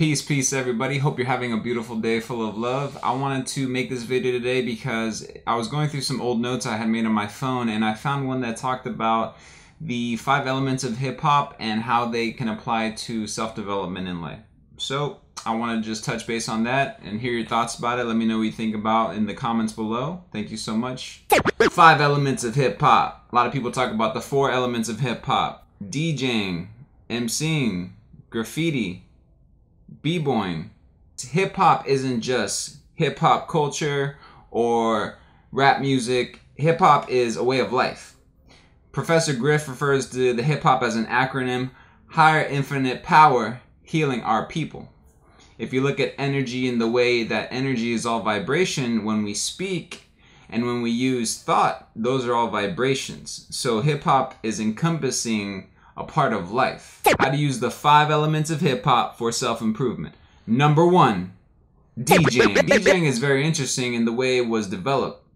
Peace, peace, everybody. Hope you're having a beautiful day full of love. I wanted to make this video today because I was going through some old notes I had made on my phone and I found one that talked about the five elements of hip hop and how they can apply to self development in life. So, I want to just touch base on that and hear your thoughts about it. Let me know what you think about in the comments below. Thank you so much. Five elements of hip hop. A lot of people talk about the four elements of hip hop DJing, MCing, graffiti, b-boying. Hip hop isn't just hip hop culture or rap music. Hip hop is a way of life. Professor Griff refers to the hip hop as an acronym Higher Infinite Power Healing Our People. If you look at energy in the way that energy is all vibration, when we speak and when we use thought, those are all vibrations. So hip hop is encompassing a part of life. How to use the five elements of hip hop for self improvement. Number one, DJing. DJing is very interesting in the way it was developed.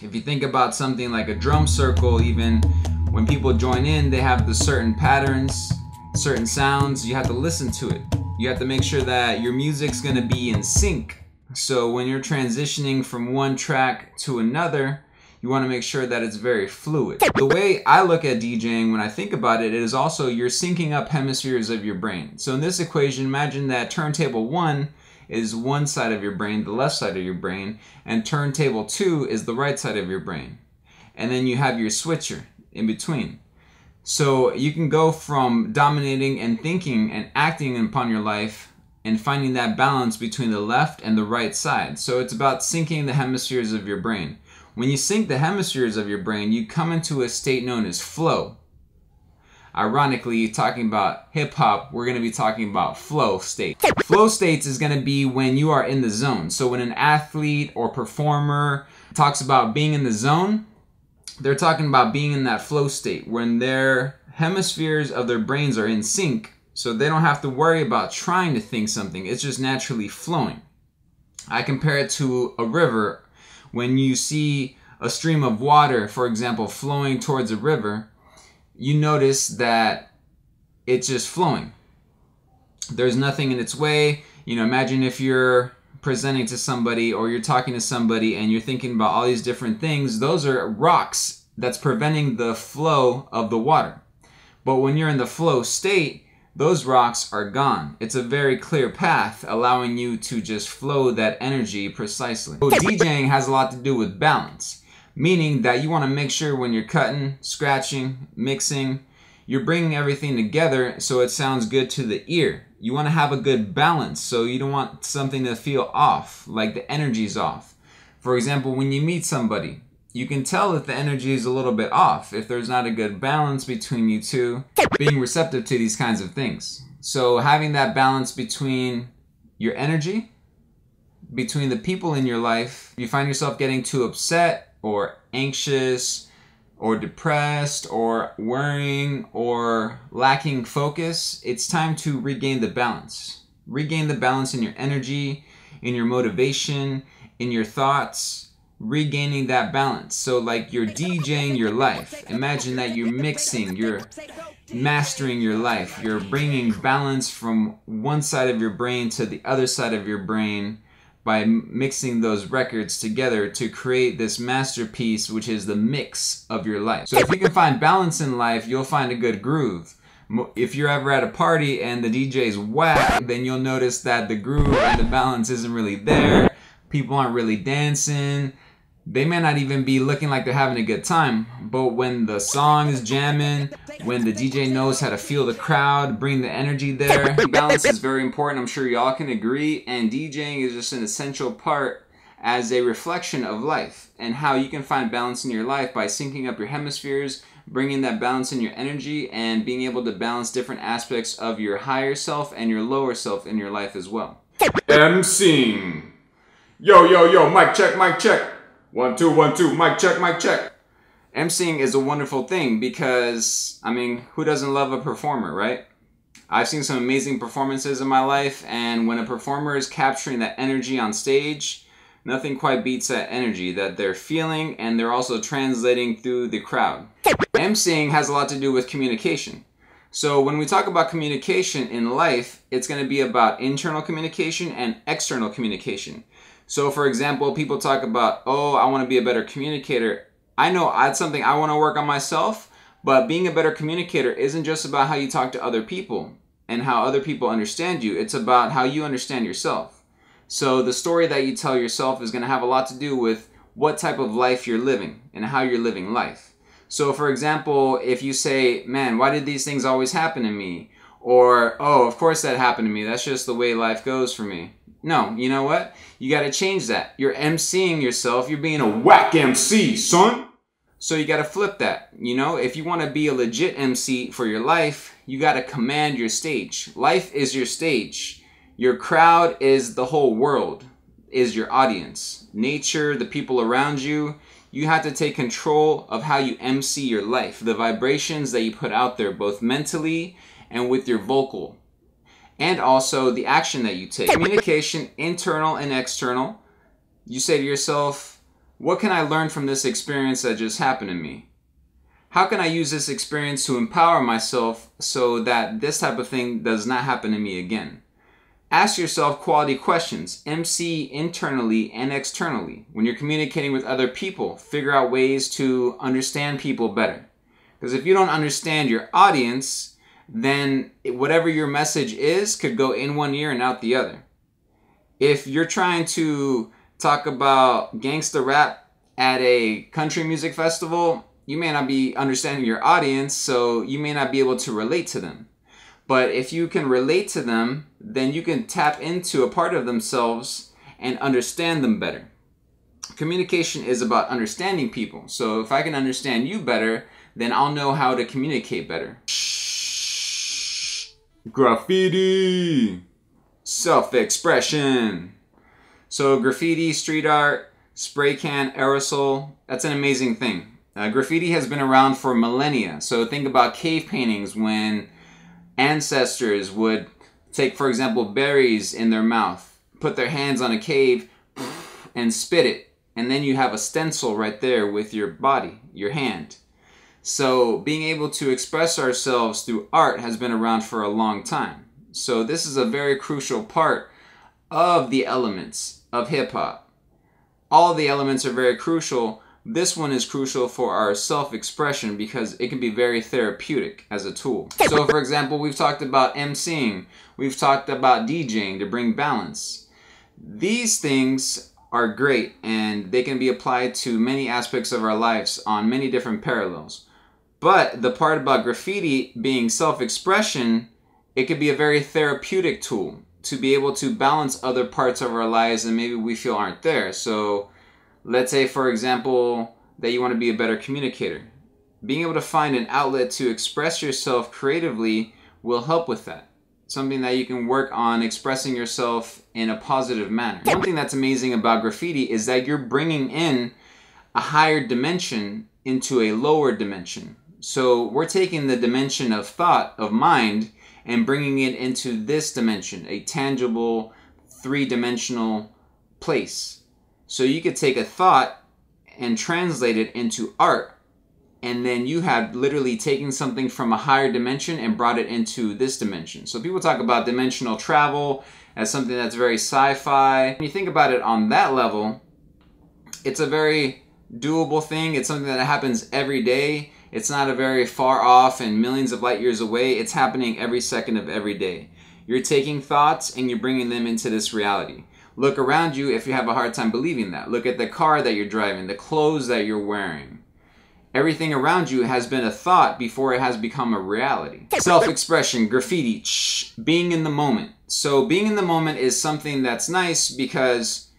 If you think about something like a drum circle, even when people join in, they have the certain patterns, certain sounds. You have to listen to it. You have to make sure that your music's going to be in sync. So when you're transitioning from one track to another, you want to make sure that it's very fluid. The way I look at DJing when I think about it, it is also you're syncing up hemispheres of your brain. So in this equation, imagine that turntable one is one side of your brain, the left side of your brain, and turntable two is the right side of your brain. And then you have your switcher in between. So you can go from dominating and thinking and acting upon your life and finding that balance between the left and the right side. So it's about syncing the hemispheres of your brain. When you sync the hemispheres of your brain, you come into a state known as flow. Ironically, talking about hip hop, we're going to be talking about flow state. Flow states is going to be when you are in the zone. So when an athlete or performer talks about being in the zone, they're talking about being in that flow state when their hemispheres of their brains are in sync. So they don't have to worry about trying to think something. It's just naturally flowing. I compare it to a river when you see a stream of water, for example, flowing towards a river, you notice that it's just flowing. There's nothing in its way. You know, imagine if you're presenting to somebody or you're talking to somebody and you're thinking about all these different things, those are rocks that's preventing the flow of the water. But when you're in the flow state, those rocks are gone. It's a very clear path, allowing you to just flow that energy precisely. So DJing has a lot to do with balance, meaning that you want to make sure when you're cutting, scratching, mixing, you're bringing everything together so it sounds good to the ear. You want to have a good balance, so you don't want something to feel off, like the energy's off. For example, when you meet somebody, you can tell if the energy is a little bit off, if there's not a good balance between you two, being receptive to these kinds of things. So, having that balance between your energy, between the people in your life, you find yourself getting too upset or anxious or depressed or worrying or lacking focus, it's time to regain the balance. Regain the balance in your energy, in your motivation, in your thoughts regaining that balance. So, like you're DJing your life. Imagine that you're mixing, you're mastering your life. You're bringing balance from one side of your brain to the other side of your brain by mixing those records together to create this masterpiece, which is the mix of your life. So, if you can find balance in life, you'll find a good groove. If you're ever at a party and the DJ's whack, then you'll notice that the groove and the balance isn't really there. People aren't really dancing they may not even be looking like they're having a good time, but when the song is jamming, when the DJ knows how to feel the crowd, bring the energy there, balance is very important. I'm sure y'all can agree. And DJing is just an essential part as a reflection of life and how you can find balance in your life by syncing up your hemispheres, bringing that balance in your energy, and being able to balance different aspects of your higher self and your lower self in your life as well. MCing. Yo, yo, yo, mic check, mic check. One, two, one, two. Mic check, mic check. Emceeing is a wonderful thing because, I mean, who doesn't love a performer, right? I've seen some amazing performances in my life, and when a performer is capturing that energy on stage, nothing quite beats that energy that they're feeling and they're also translating through the crowd. emceeing has a lot to do with communication. So when we talk about communication in life, it's going to be about internal communication and external communication. So for example, people talk about, "Oh, I want to be a better communicator." I know that's something I want to work on myself, but being a better communicator isn't just about how you talk to other people and how other people understand you. It's about how you understand yourself. So the story that you tell yourself is going to have a lot to do with what type of life you're living and how you're living life. So for example, if you say, "Man, why did these things always happen to me?" or "Oh, of course that happened to me. That's just the way life goes for me." No, you know what? You got to change that. You're emceeing yourself. You're being a Whack MC, son. so you got to flip that. You know, if you want to be a legit MC for your life, you got to command your stage. Life is your stage. Your crowd is the whole world, is your audience. Nature, the people around you. You have to take control of how you MC your life, the vibrations that you put out there, both mentally and with your vocal, and also the action that you take. Communication, internal and external. You say to yourself, what can I learn from this experience that just happened to me? How can I use this experience to empower myself so that this type of thing does not happen to me again? Ask yourself quality questions, MC internally and externally. When you're communicating with other people, figure out ways to understand people better. Because if you don't understand your audience, then whatever your message is could go in one ear and out the other. If you're trying to talk about gangster rap at a country music festival, you may not be understanding your audience, so you may not be able to relate to them. But if you can relate to them, then you can tap into a part of themselves and understand them better. Communication is about understanding people. So if I can understand you better, then I'll know how to communicate better. Graffiti. Self expression. So, graffiti, street art, spray can, aerosol, that's an amazing thing. Uh, graffiti has been around for millennia. So, think about cave paintings when ancestors would take, for example, berries in their mouth, put their hands on a cave, and spit it. And then you have a stencil right there with your body, your hand. So, being able to express ourselves through art has been around for a long time. So, this is a very crucial part of the elements of hip hop. All the elements are very crucial. This one is crucial for our self expression because it can be very therapeutic as a tool. So, for example, we've talked about emceeing, we've talked about DJing to bring balance. These things are great and they can be applied to many aspects of our lives on many different parallels. But the part about graffiti being self expression, it could be a very therapeutic tool to be able to balance other parts of our lives and maybe we feel aren't there. So, let's say, for example, that you want to be a better communicator. Being able to find an outlet to express yourself creatively will help with that. Something that you can work on expressing yourself in a positive manner. One thing that's amazing about graffiti is that you're bringing in a higher dimension into a lower dimension. So we're taking the dimension of thought, of mind, and bringing it into this dimension, a tangible, three dimensional place. So you could take a thought and translate it into art, and then you have literally taken something from a higher dimension and brought it into this dimension. So people talk about dimensional travel as something that's very sci fi. When you think about it on that level, it's a very doable thing. It's something that happens every day. It's not a very far off and millions of light years away. It's happening every second of every day. You're taking thoughts and you're bringing them into this reality. Look around you if you have a hard time believing that. Look at the car that you're driving, the clothes that you're wearing. Everything around you has been a thought before it has become a reality. Self expression, graffiti, shh, being in the moment. So, being in the moment is something that's nice because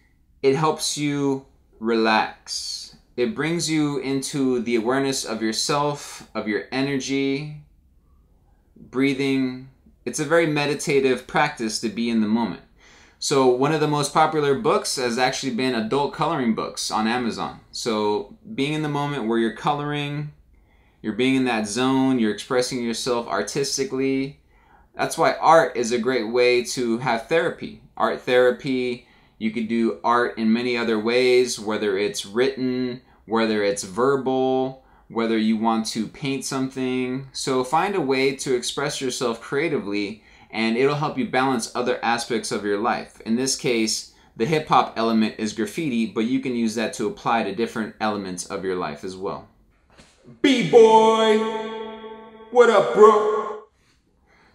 it helps you relax. It brings you into the awareness of yourself, of your energy, breathing. It's a very meditative practice to be in the moment. So, one of the most popular books has actually been adult coloring books on Amazon. So, being in the moment where you're coloring, you're being in that zone, you're expressing yourself artistically. That's why art is a great way to have therapy. Art therapy, you could do art in many other ways, whether it's written, whether it's verbal, whether you want to paint something. So find a way to express yourself creatively and it'll help you balance other aspects of your life. In this case, the hip hop element is graffiti, but you can use that to apply to different elements of your life as well. B boy, what up, bro?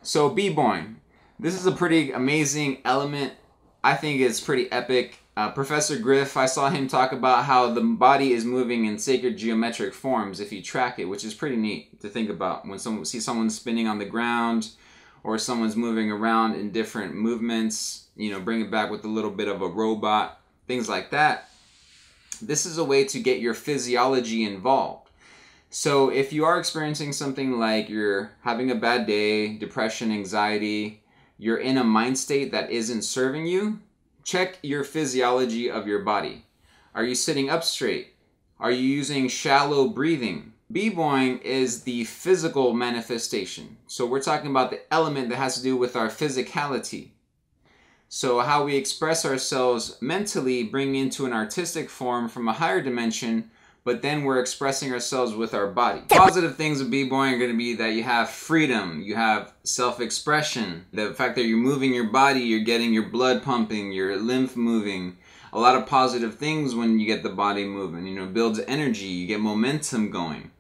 So, b boying. This is a pretty amazing element. I think it's pretty epic. Uh, Professor Griff, I saw him talk about how the body is moving in sacred geometric forms if you track it, which is pretty neat to think about. When someone see someone spinning on the ground, or someone's moving around in different movements, you know, bring it back with a little bit of a robot, things like that. This is a way to get your physiology involved. So if you are experiencing something like you're having a bad day, depression, anxiety, you're in a mind state that isn't serving you, check your physiology of your body. Are you sitting up straight? Are you using shallow breathing? B-boying is the physical manifestation. So we're talking about the element that has to do with our physicality. So how we express ourselves mentally bring into an artistic form from a higher dimension, but then we're expressing ourselves with our body. Positive things of b-boying are going to be that you have freedom, you have self-expression, the fact that you're moving your body, you're getting your blood pumping, your lymph moving, a lot of positive things when you get the body moving. You know, builds energy, you get momentum going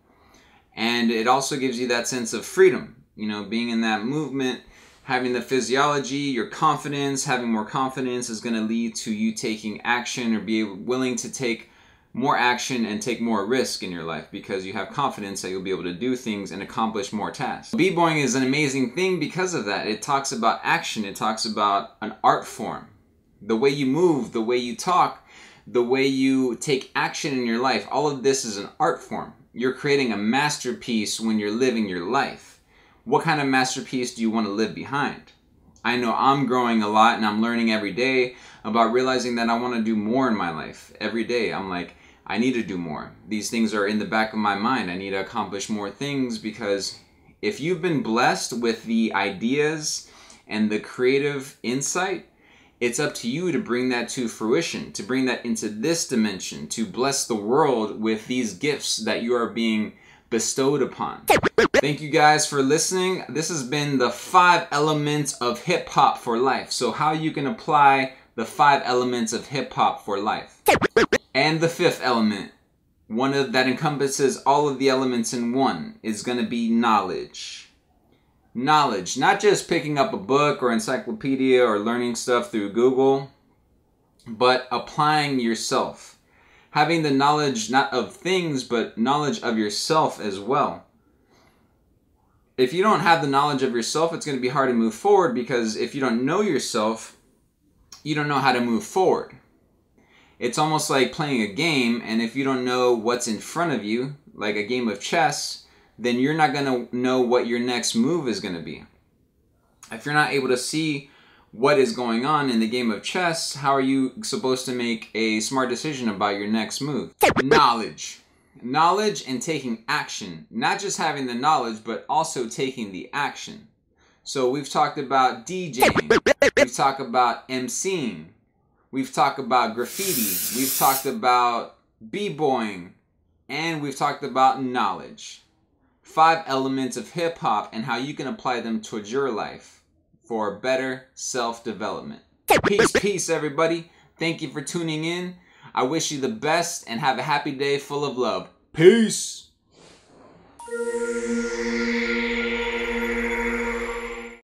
and it also gives you that sense of freedom you know being in that movement having the physiology your confidence having more confidence is going to lead to you taking action or be willing to take more action and take more risk in your life because you have confidence that you'll be able to do things and accomplish more tasks. B-boying is an amazing thing because of that. It talks about action, it talks about an art form. The way you move, the way you talk, the way you take action in your life, all of this is an art form you're creating a masterpiece when you're living your life. What kind of masterpiece do you want to live behind? I know I'm growing a lot and I'm learning every day about realizing that I want to do more in my life. Every day I'm like, I need to do more. These things are in the back of my mind. I need to accomplish more things because if you've been blessed with the ideas and the creative insight, it's up to you to bring that to fruition, to bring that into this dimension, to bless the world with these gifts that you are being bestowed upon. Thank you guys for listening. This has been the five elements of hip hop for life. So, how you can apply the five elements of hip hop for life. And the fifth element, one of, that encompasses all of the elements in one, is going to be knowledge knowledge, not just picking up a book or encyclopedia or learning stuff through Google, but applying yourself. Having the knowledge not of things, but knowledge of yourself as well. If you don't have the knowledge of yourself, it's going to be hard to move forward because if you don't know yourself, you don't know how to move forward. It's almost like playing a game, and if you don't know what's in front of you, like a game of chess, then you're not going to know what your next move is going to be. If you're not able to see what is going on in the game of chess, how are you supposed to make a smart decision about your next move? Knowledge. Knowledge and taking action. Not just having the knowledge, but also taking the action. So we've talked about DJing. We've talked about MCing. We've talked about graffiti. We've talked about b-boying. And we've talked about knowledge five elements of hip hop and how you can apply them towards your life for better self development. Peace, peace, everybody. Thank you for tuning in. I wish you the best and have a happy day full of love. Peace.